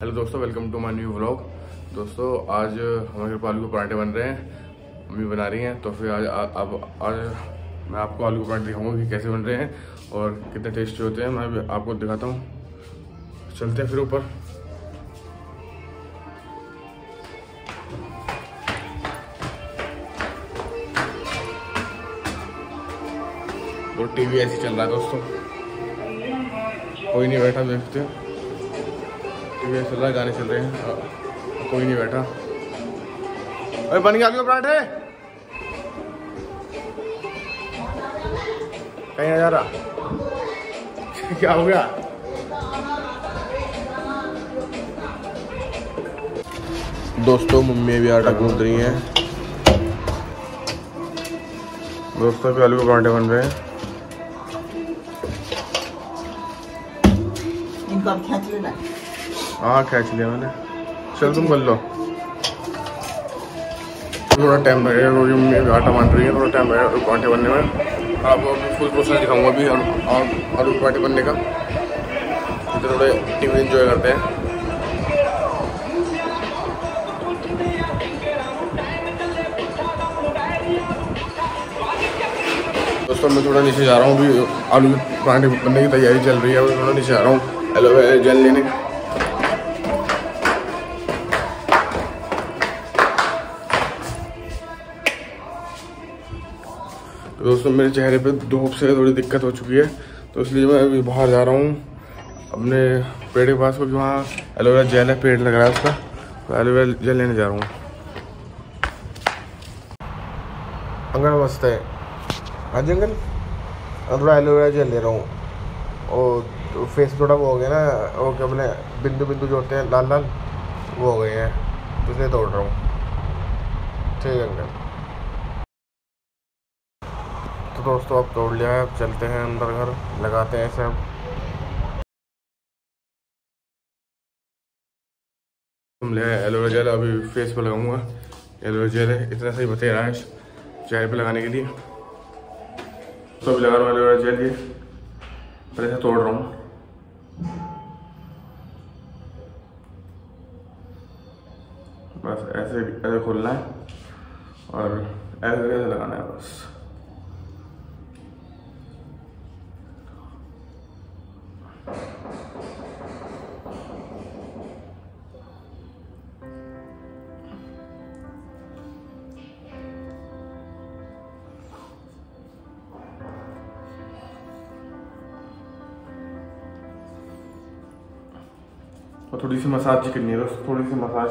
Hello दोस्तों welcome to my new vlog दोस्तों, आज हमारे घर पर आलू के पराठे बन रहे हैं। मम्मी बना रही हैं तो फिर आज अब, आज मैं आपको आलू के पराठे दिखाऊँगा कि कैसे बन रहे हैं और कितने टेस्टी होते हैं। मैं आपको दिखाता हूँ। चलते हैं फिर ऊपर। तो टीवी ऐसे चल रहा है दोस्तों। कोई नहीं बैठा, देखते टीवी चल रहा है गाने चल रहे हैं। कोई नहीं बैठा। अरे बन गया पराठे? कहीं नहीं जा रहा? क्या हो गया? दोस्तों, मम्मी भी आटा गूंद रही हैं। दोस्तों भी आलू के पराठे बन रहे हैं। इनको अब खींच लेना हाँ खींच लिया मैंने। चल तुम कर लो। थोड़ा टाइम लगेगा, क्योंकि आटा बाँध रही है, थोड़ा टाइम लगेगा पराठे बनने में। आपको फुल प्रोसेस दिखाऊँगा अभी आलू पराठे बनने का। तो थोड़े टीवी एंजॉय करते हैं। दोस्तों, मैं थोड़ा नीचे जा रहा हूँ अभी। आलू के पराठे बनने की तैयारी चल रही है अभी थोड़ा नीचे जा रहा हूँ। एलोवेरा जेल लेने। तो दोस्तों, मेरे चेहरे पे धूप से थोड़ी दिक्कत हो चुकी है तो इसलिए मैं अभी बाहर जा रहा हूँ। अपने पेड़ के पास क्योंकि वहाँ एलोवेरा जेल है, पेड़ लग रहा है उसका तो एलोवेरा जेल लेने जा रहा हूँ। अंकल, नमस्ते। हाँ जी, अंकल। थोड़ा एलोवेरा जेल ले रहा हूँ। और तो फेस थोड़ा वो हो गया ना, वो क्या बोले बिंदु बिंदु जो होते हैं लाल लाल वो हो गए हैं तो इसलिए दौड़ रहा हूँ। ठीक है, अंकल। तो दोस्तों, अब तोड़ लिया है। अब चलते हैं अंदर घर। लगाते हैं सब हम ले एलोवेरा जेल। अभी फेस पे लगाऊँगा। एलोवेरा जेल है। इतना सही बता रहा है। चेहरे पे लगाने के लिए। तो अभी लगा रहा हूँ एलोवेरा जेल ये। पहले से तोड़ रहा हूँ। बस ऐसे ऐसे खोलना है। और ऐसे ऐसे लगाना है बस। और थोड़ी सी मसाज जी करनी है दोस्तों थोड़ी सी मसाज।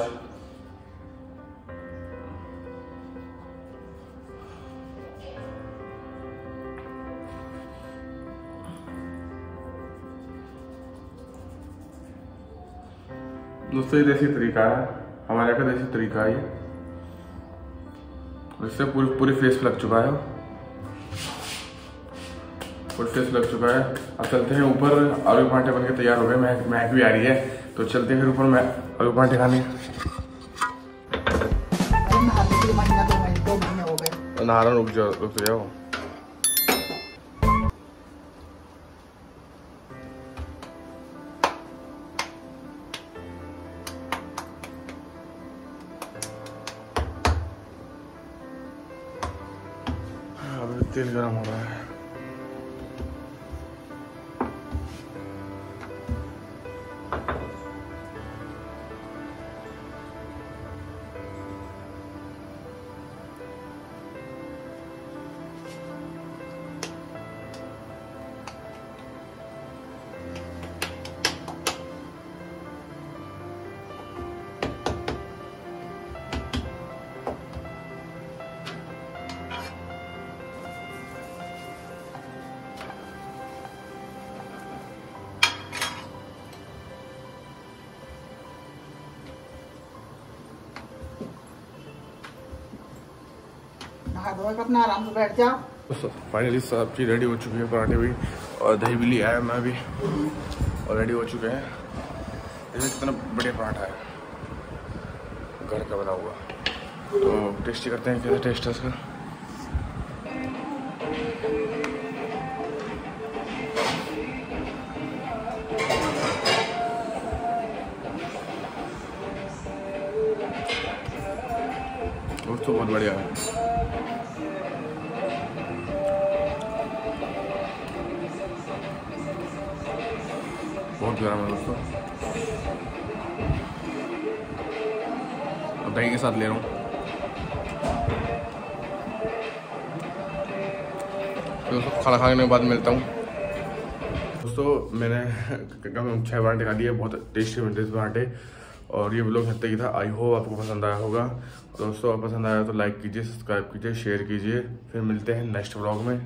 दोस्तों, ये देसी तरीका है। हमारे का देसी तरीका है ये। इससे पूरी पूरी फेस लग चुका है। पूरी फेस लग चुका है। अब चलते हैं ऊपर। आलू के पराठे बन के तैयार हो गए। महक महक भी आ रही है। तो चलते फिर ऊपर मैं आलू पराठे खाने हो गए नहारा रुक जाओ रुक जाओ। तेल गर्म हो रहा है। नहा धो अपना आराम से बैठ जाओ। फाइनली सब चीज़ रेडी हो चुकी है, पराठे भी और दही भी लिया है मैं भी। और रेडी हो चुके हैं। देखिए कितना बढ़िया पराठा है। घर का बना हुआ। तो टेस्टी करते हैं, कैसे टेस्ट है इसका दोस्तों बहुत बढ़िया। है बहुत गर्म है दोस्तों। अब दही के साथ ले रहा हूँ। दोस्तों, खाना खाने के बाद मिलता हूँ। दोस्तों, मैंने कम छः पराठे खा लिए बहुत टेस्टी बनते पराठे। और ये ब्लॉग हत्ते की था। आई होप आपको पसंद आया होगा। दोस्तों पसंद आया तो लाइक कीजिए सब्सक्राइब कीजिए शेयर कीजिए। फिर मिलते हैं नेक्स्ट ब्लॉग में।